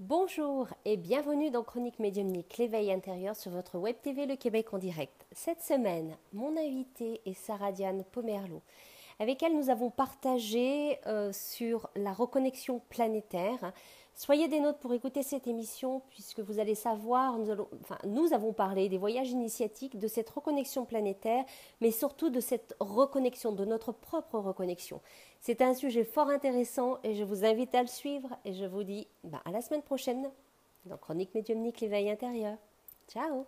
Bonjour et bienvenue dans Chronique médiumnique, l'éveil intérieur sur votre web TV Le Québec en direct. Cette semaine, mon invité est Sarah Diane Pomerleau, avec elle nous avons partagé euh, sur la reconnexion planétaire. Soyez des notes pour écouter cette émission puisque vous allez savoir, nous, enfin, nous avons parlé des voyages initiatiques, de cette reconnexion planétaire, mais surtout de cette reconnexion, de notre propre reconnexion. C'est un sujet fort intéressant et je vous invite à le suivre et je vous dis bah, à la semaine prochaine dans Chronique médiumnique l'éveil intérieur. Ciao